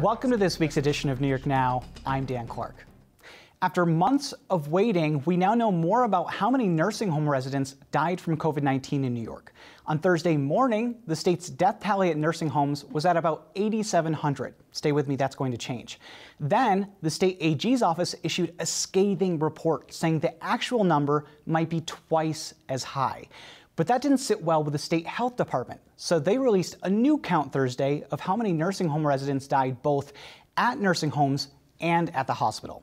Welcome to this week's edition of New York Now. I'm Dan Clark. After months of waiting, we now know more about how many nursing home residents died from COVID 19 in New York. On Thursday morning, the state's death tally at nursing homes was at about 8,700. Stay with me, that's going to change. Then, the state AG's office issued a scathing report saying the actual number might be twice as high. But that didn't sit well with the state health department. So they released a new count Thursday of how many nursing home residents died both at nursing homes and at the hospital.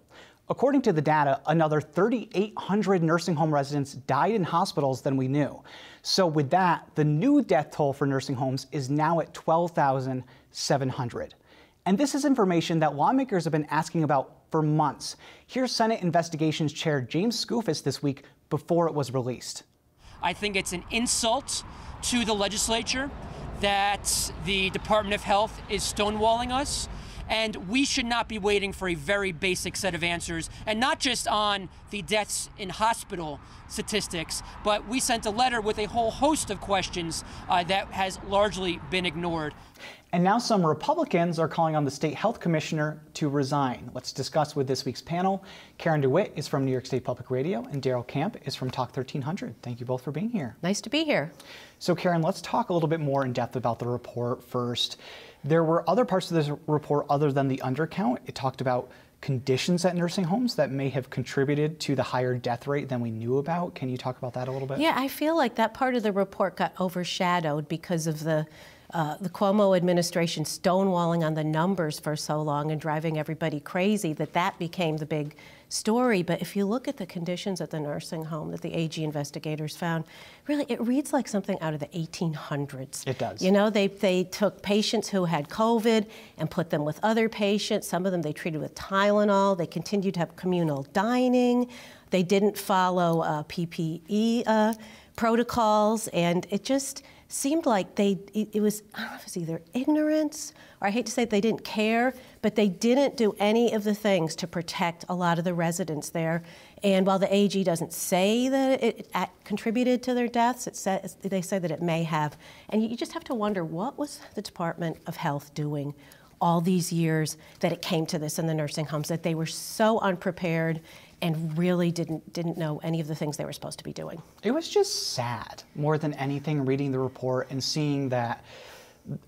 According to the data, another 3,800 nursing home residents died in hospitals than we knew. So, with that, the new death toll for nursing homes is now at 12,700. And this is information that lawmakers have been asking about for months. Here's Senate Investigations Chair James Skoufis this week before it was released. I think it's an insult to the legislature that the Department of Health is stonewalling us. And we should not be waiting for a very basic set of answers, and not just on the deaths in hospital statistics, but we sent a letter with a whole host of questions uh, that has largely been ignored. And now some Republicans are calling on the state health commissioner to resign. Let's discuss with this week's panel. Karen DeWitt is from New York State Public Radio, and Darrell Camp is from Talk 1300. Thank you both for being here. Nice to be here. So, Karen, let's talk a little bit more in depth about the report first. There were other parts of this report other than the undercount. It talked about conditions at nursing homes that may have contributed to the higher death rate than we knew about. Can you talk about that a little bit? Yeah, I feel like that part of the report got overshadowed because of the uh, the Cuomo administration stonewalling on the numbers for so long and driving everybody crazy that that became the big story. But if you look at the conditions at the nursing home that the AG investigators found, really it reads like something out of the 1800s. It does. You know, they, they took patients who had COVID and put them with other patients. Some of them they treated with Tylenol. They continued to have communal dining. They didn't follow uh, PPE uh, protocols, and it just seemed like they it, it was I don't know if it's either ignorance or I hate to say they didn't care, but they didn't do any of the things to protect a lot of the residents there. And while the AG doesn't say that it, it contributed to their deaths, it says, they say that it may have. And you just have to wonder what was the Department of Health doing all these years that it came to this in the nursing homes that they were so unprepared and really didn't didn't know any of the things they were supposed to be doing. It was just sad more than anything reading the report and seeing that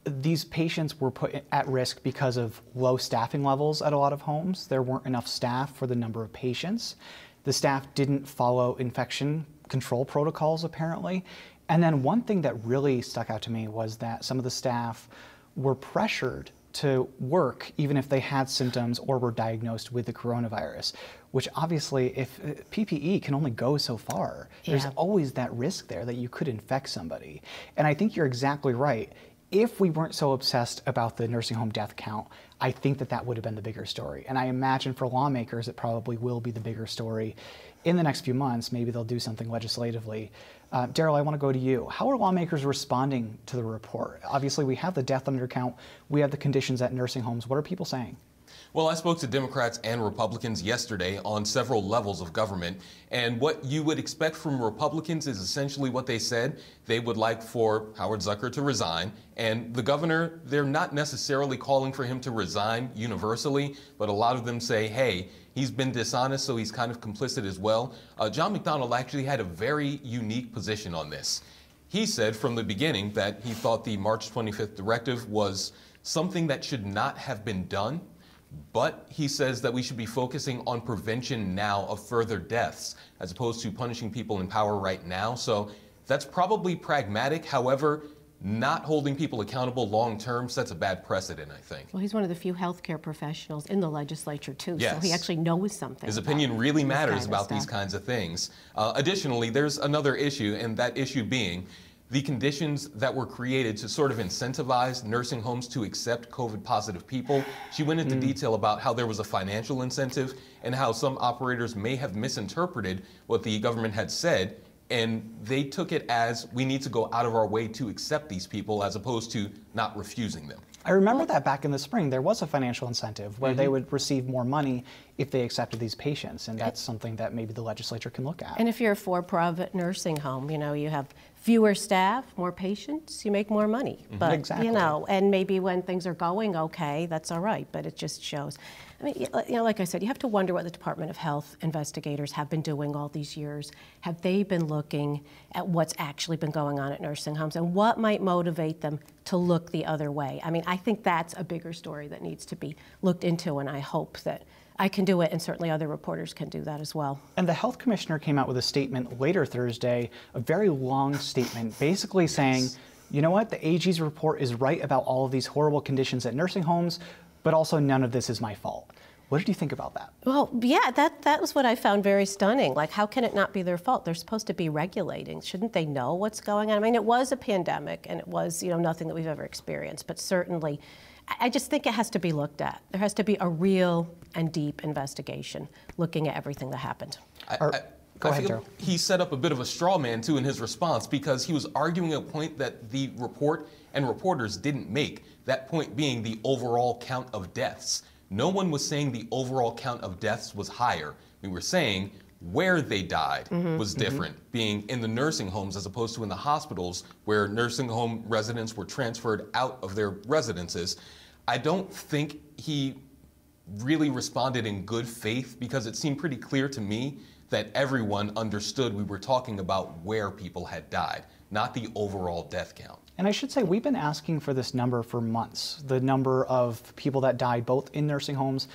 these patients were put at risk because of low staffing levels at a lot of homes. There weren't enough staff for the number of patients. The staff didn't follow infection control protocols apparently. And then one thing that really stuck out to me was that some of the staff were pressured to work even if they had symptoms or were diagnosed with the coronavirus, which obviously, if uh, PPE can only go so far, yeah. there's always that risk there that you could infect somebody. And I think you're exactly right. If we weren't so obsessed about the nursing home death count, I think that that would have been the bigger story. And I imagine for lawmakers, it probably will be the bigger story in the next few months. Maybe they'll do something legislatively uh, Darrell, I want to go to you. How are lawmakers responding to the report? Obviously, we have the death undercount, we have the conditions at nursing homes. What are people saying? Well, I spoke to Democrats and Republicans yesterday on several levels of government, and what you would expect from Republicans is essentially what they said. They would like for Howard Zucker to resign, and the governor, they're not necessarily calling for him to resign universally, but a lot of them say, hey, he's been dishonest, so he's kind of complicit as well. Uh, John McDonald actually had a very unique position on this. He said from the beginning that he thought the March 25th directive was something that should not have been done but he says that we should be focusing on prevention now of further deaths as opposed to punishing people in power right now. So that's probably pragmatic. However, not holding people accountable long term sets a bad precedent, I think. Well, he's one of the few healthcare professionals in the legislature, too, yes. so he actually knows something. His opinion really matters kind about these kinds of things. Uh, additionally, there's another issue, and that issue being the conditions that were created to sort of incentivize nursing homes to accept COVID positive people. She went into mm. detail about how there was a financial incentive and how some operators may have misinterpreted what the government had said. And they took it as we need to go out of our way to accept these people as opposed to not refusing them. I remember that back in the spring, there was a financial incentive where mm-hmm. they would receive more money if they accepted these patients, and that's something that maybe the legislature can look at. And if you're a for-profit nursing home, you know, you have fewer staff, more patients, you make more money. Mm-hmm. But Exactly. you know, and maybe when things are going okay, that's all right. But it just shows. I mean, you know, like I said, you have to wonder what the Department of Health investigators have been doing all these years. Have they been looking at what's actually been going on at nursing homes and what might motivate them to look the other way? I mean, I think that's a bigger story that needs to be looked into, and I hope that I can do it, and certainly other reporters can do that as well. And the health commissioner came out with a statement later Thursday, a very long statement, basically saying, you know what, the AG's report is right about all of these horrible conditions at nursing homes, but also none of this is my fault. What did you think about that? Well, yeah, that, that was what I found very stunning. Like, how can it not be their fault? They're supposed to be regulating. Shouldn't they know what's going on? I mean, it was a pandemic, and it was, you know, nothing that we've ever experienced. But certainly, I- I just think it has to be looked at. There has to be a real and deep investigation looking at everything that happened. I, Or- I- go I ahead, feel Darrell. He set up a bit of a straw man too in his response because he was arguing a point that the report and reporters didn't make. That point being the overall count of deaths. No one was saying the overall count of deaths was higher. We were saying where they died mm-hmm. was mm-hmm. different, being in the nursing homes as opposed to in the hospitals where nursing home residents were transferred out of their residences. I don't think he really responded in good faith because it seemed pretty clear to me that everyone understood we were talking about where people had died, not the overall death count. And I should say, we've been asking for this number for months the number of people that died both in nursing homes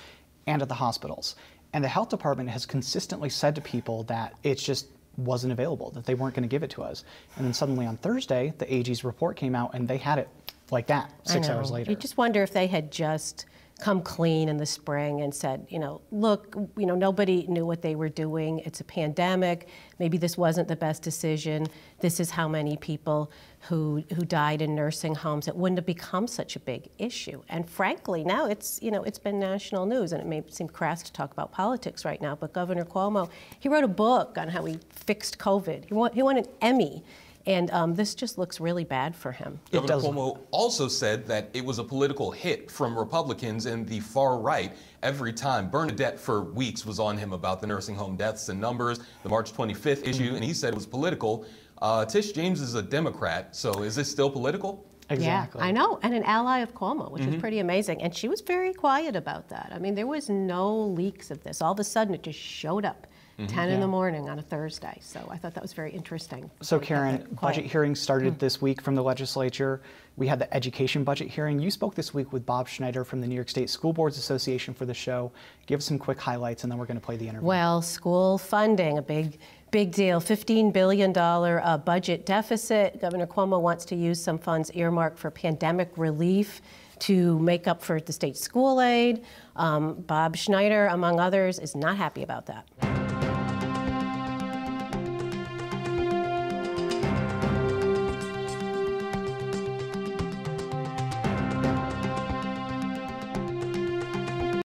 and at the hospitals. And the health department has consistently said to people that it just wasn't available, that they weren't going to give it to us. And then suddenly on Thursday, the AG's report came out and they had it like that six hours later. You just wonder if they had just come clean in the spring and said, you know, look, you know, nobody knew what they were doing. It's a pandemic. Maybe this wasn't the best decision. This is how many people who who died in nursing homes. It wouldn't have become such a big issue. And frankly, now it's you know it's been national news, and it may seem crass to talk about politics right now. But Governor Cuomo, he wrote a book on how he fixed COVID. He won, he won an Emmy. And um, this just looks really bad for him. It Governor does. Cuomo also said that it was a political hit from Republicans and the far right every time. Bernadette, for weeks, was on him about the nursing home deaths and numbers, the March 25th issue, and he said it was political. Uh, Tish James is a Democrat, so is this still political? exactly. Yeah, I know, and an ally of Cuomo, which is pretty amazing. And she was very quiet about that. I mean, there was no leaks of this. All of a sudden, it just showed up, 10 in the morning on a Thursday. So I thought that was very interesting. So, Karen, budget hearings started this week from the legislature. We had the education budget hearing. You spoke this week with Bob Schneider from the New York State School Boards Association for the show. Give us some quick highlights, and then we're going to play the interview. Well, school funding, a big, big deal. $15 billion uh, budget deficit. Governor Cuomo wants to use some funds earmarked for pandemic relief to make up for the state school aid. Um, Bob Schneider, among others, is not happy about that.